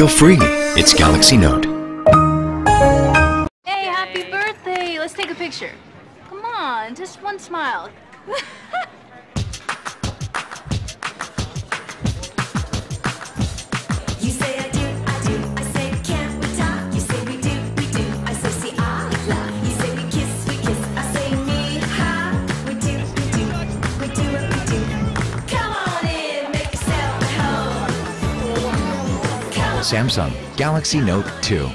feel free. It's Galaxy Note. Hey, happy birthday! Let's take a picture. Come on, just one smile. Samsung Galaxy Note 2.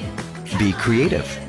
Be creative.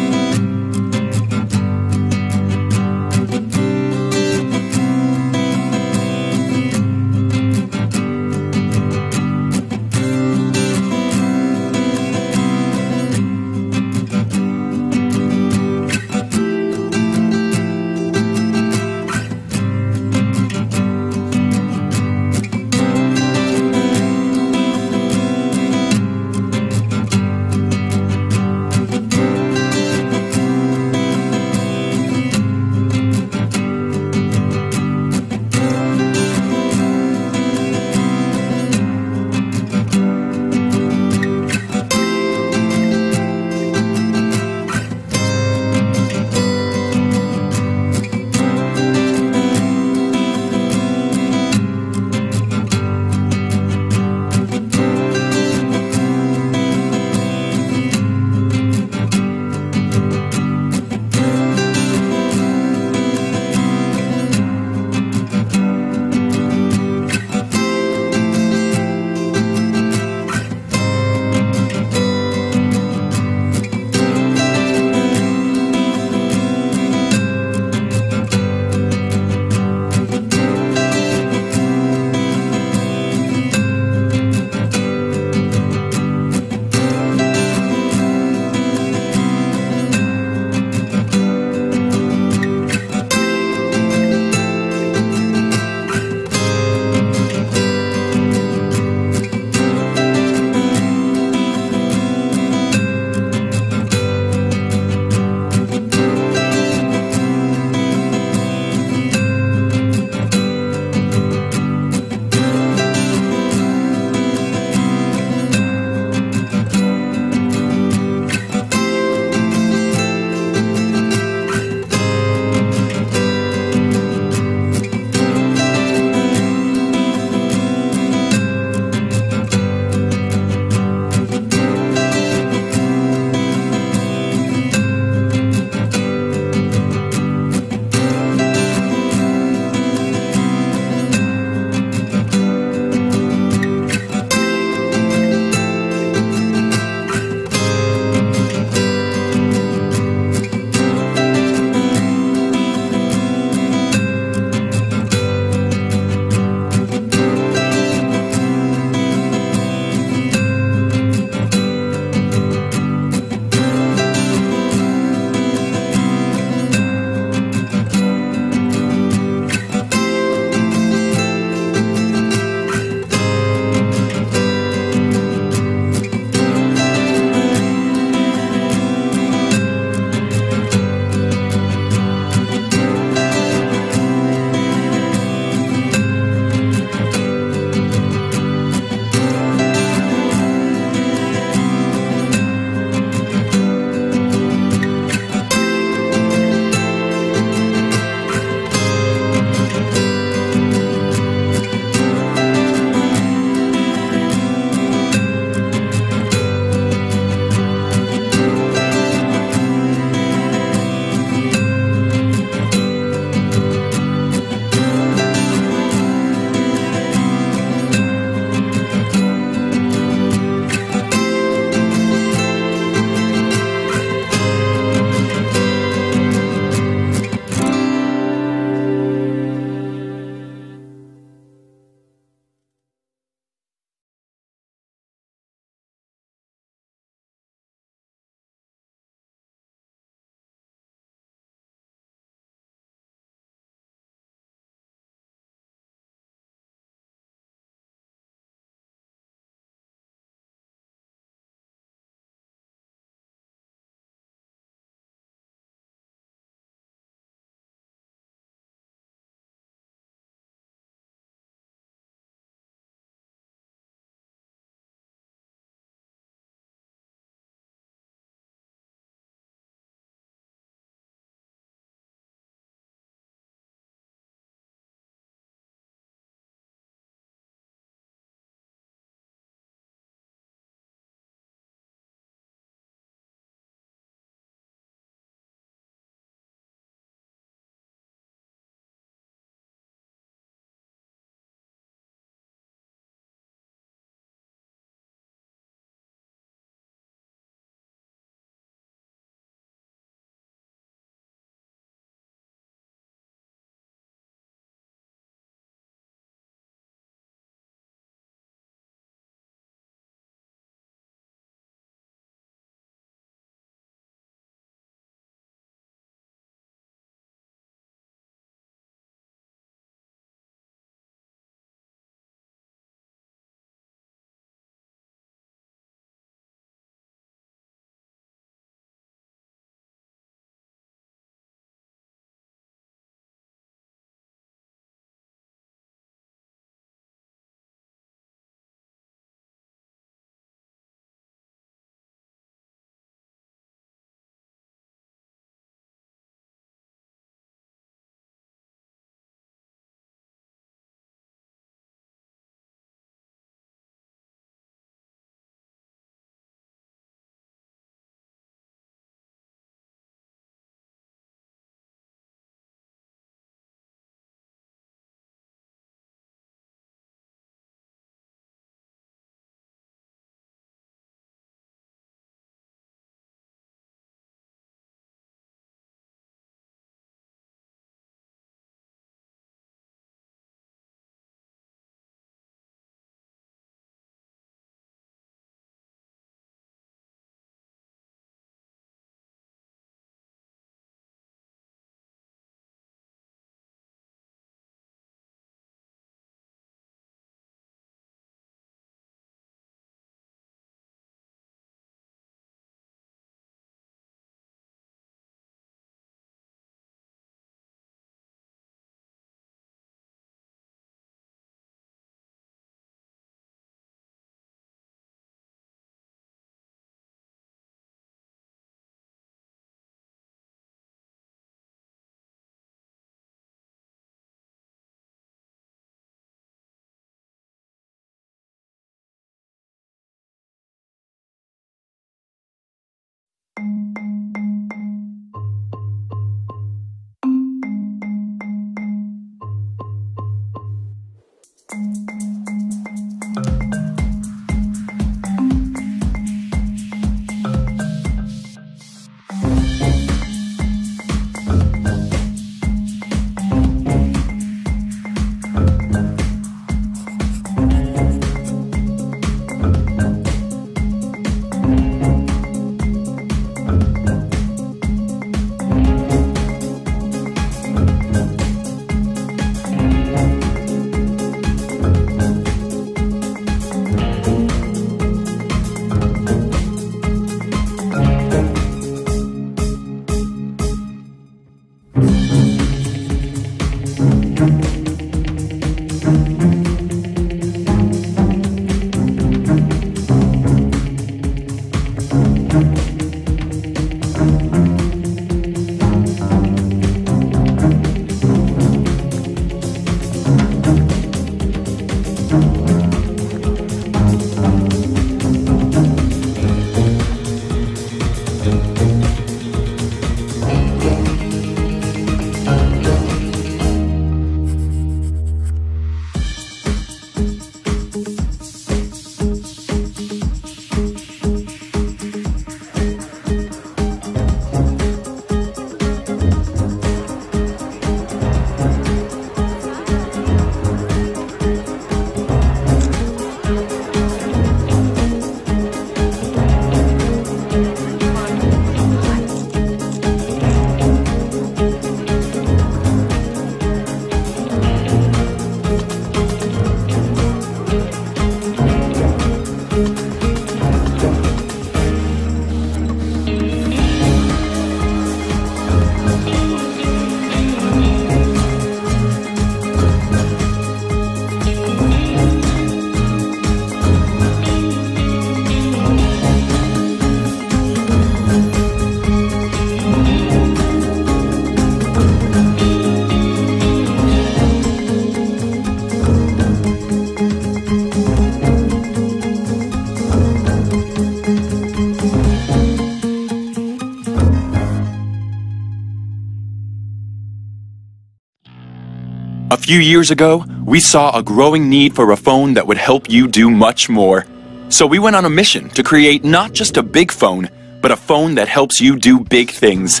A few years ago, we saw a growing need for a phone that would help you do much more. So we went on a mission to create not just a big phone, but a phone that helps you do big things.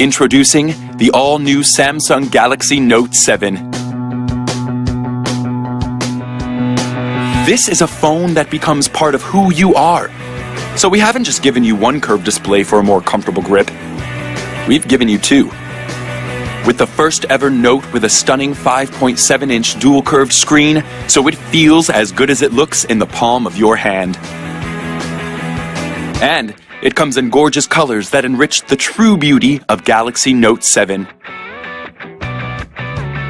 Introducing the all new Samsung Galaxy Note 7. This is a phone that becomes part of who you are. So we haven't just given you one curved display for a more comfortable grip, we've given you two. With the first ever Note with a stunning 5.7 inch dual curved screen, so it feels as good as it looks in the palm of your hand. And it comes in gorgeous colors that enrich the true beauty of Galaxy Note 7.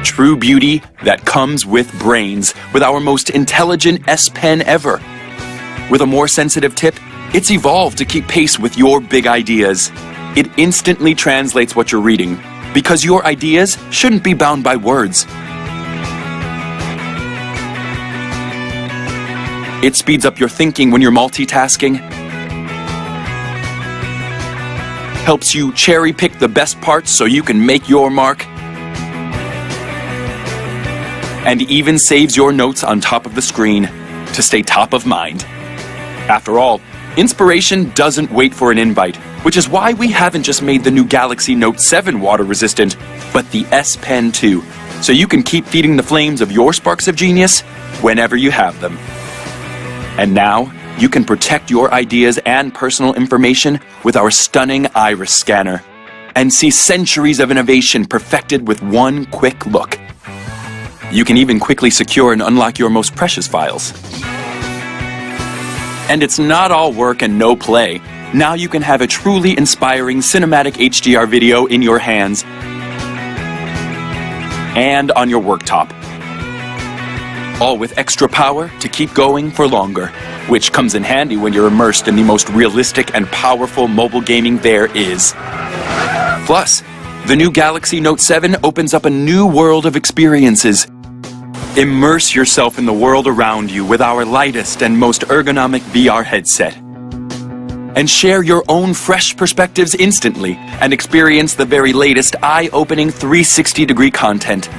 True beauty that comes with brains, with our most intelligent S Pen ever. With a more sensitive tip, it's evolved to keep pace with your big ideas. It instantly translates what you're reading, because your ideas shouldn't be bound by words. It speeds up your thinking when you're multitasking, helps you cherry pick the best parts so you can make your mark, and even saves your notes on top of the screen to stay top of mind. After all, inspiration doesn't wait for an invite, which is why we haven't just made the new Galaxy Note 7 water resistant, but the S Pen too, so you can keep feeding the flames of your sparks of genius whenever you have them. And now, you can protect your ideas and personal information with our stunning iris scanner and see centuries of innovation perfected with one quick look. You can even quickly secure and unlock your most precious files. And it's not all work and no play. Now you can have a truly inspiring cinematic HDR video in your hands and on your worktop. All with extra power to keep going for longer, which comes in handy when you're immersed in the most realistic and powerful mobile gaming there is. Plus, the new Galaxy Note 7 opens up a new world of experiences. Immerse yourself in the world around you with our lightest and most ergonomic VR headset. And share your own fresh perspectives instantly and experience the very latest eye opening 360 degree content.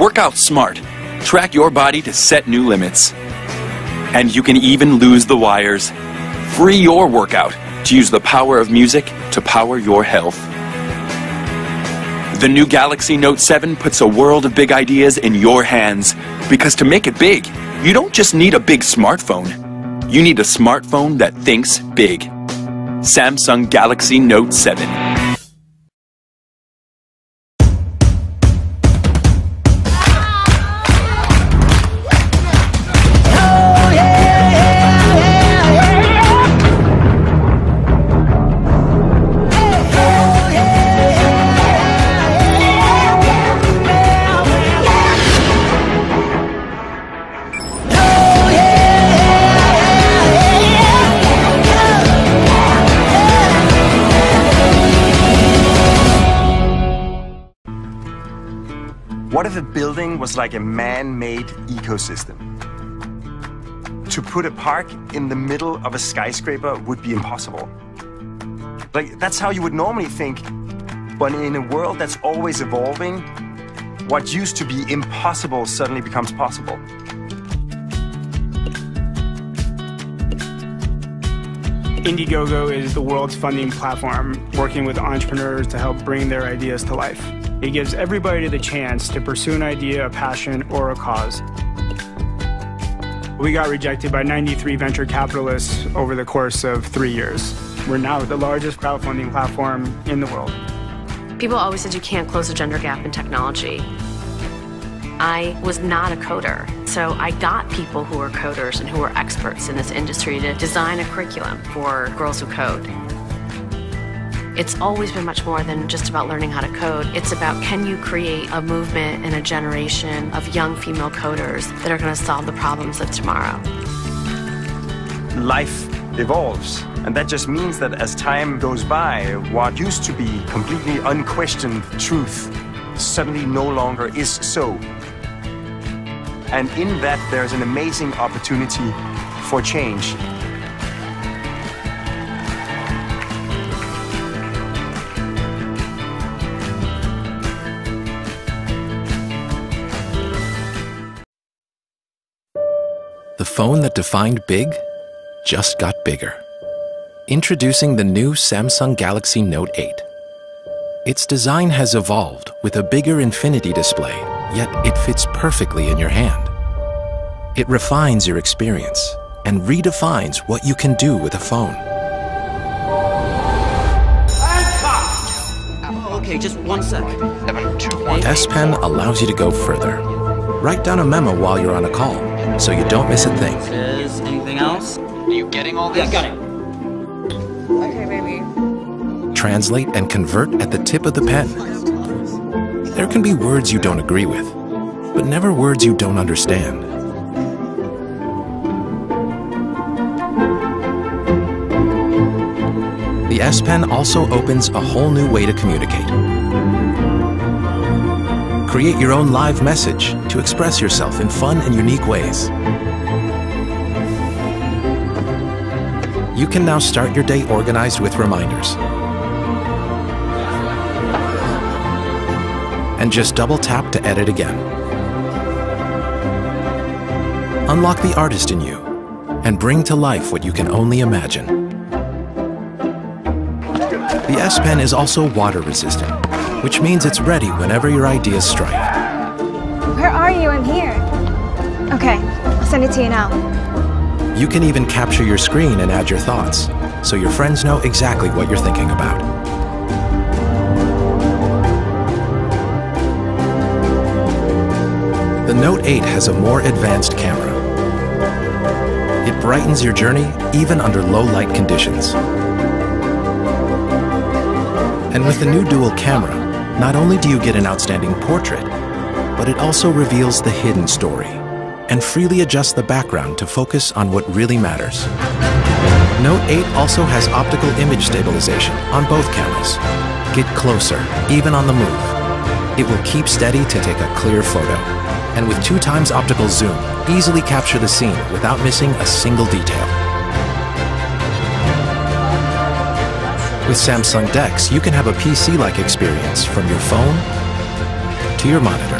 Work out smart, track your body to set new limits. And you can even lose the wires. Free your workout to use the power of music to power your health. The new Galaxy Note 7 puts a world of big ideas in your hands. Because to make it big, you don't just need a big smartphone. You need a smartphone that thinks big. Samsung Galaxy Note 7. Like a man made ecosystem? To put a park in the middle of a skyscraper would be impossible. Like, that's how you would normally think, but in a world that's always evolving, what used to be impossible suddenly becomes possible. Indiegogo is the world's funding platform working with entrepreneurs to help bring their ideas to life. It gives everybody the chance to pursue an idea, a passion, or a cause. We got rejected by 93 venture capitalists over the course of three years. We're now the largest crowdfunding platform in the world. People always said you can't close the gender gap in technology. I was not a coder, so I got people who are coders and who are experts in this industry to design a curriculum for girls who code. It's always been much more than just about learning how to code. It's about can you create a movement and a generation of young female coders that are going to solve the problems of tomorrow. Life evolves, and that just means that as time goes by, what used to be completely unquestioned truth suddenly no longer is so. And in that, there's an amazing opportunity for change. Phone that defined big just got bigger. Introducing the new Samsung Galaxy Note 8. Its design has evolved with a bigger infinity display, yet it fits perfectly in your hand. It refines your experience and redefines what you can do with a phone. Okay, just one sec. S Pen allows you to go further. Write down a memo while you're on a call so you don't miss a thing. Is anything else? Are you getting all this? Yeah, got it. Okay, baby. Translate and convert at the tip of the pen. There can be words you don't agree with, but never words you don't understand. The S Pen also opens a whole new way to communicate. Create your own live message to express yourself in fun and unique ways. You can now start your day organized with reminders. And just double tap to edit again. Unlock the artist in you and bring to life what you can only imagine. The S Pen is also water resistant, which means it's ready whenever your ideas strike. Where are you? I'm here. Okay, I'll send it to you now. You can even capture your screen and add your thoughts, so your friends know exactly what you're thinking about. The Note 8 has a more advanced camera. It brightens your journey even under low light conditions. And with the new dual camera, not only do you get an outstanding portrait, but it also reveals the hidden story and freely adjusts the background to focus on what really matters. Note 8 also has optical image stabilization on both cameras. Get closer, even on the move. It will keep steady to take a clear photo. And with two times optical zoom, easily capture the scene without missing a single detail. With Samsung DeX, you can have a PC-like experience from your phone to your monitor.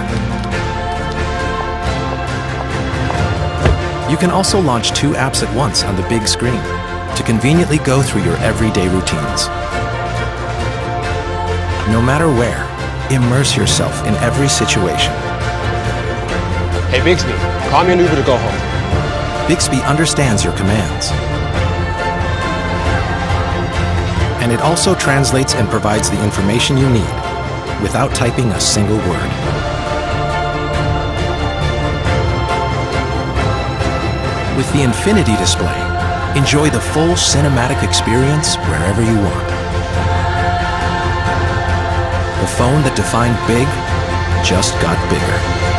You can also launch two apps at once on the big screen to conveniently go through your everyday routines. No matter where, immerse yourself in every situation. Hey Bixby, call me an Uber to go home. Bixby understands your commands. And it also translates and provides the information you need without typing a single word. With the Infinity display, enjoy the full cinematic experience wherever you want. The phone that defined big just got bigger.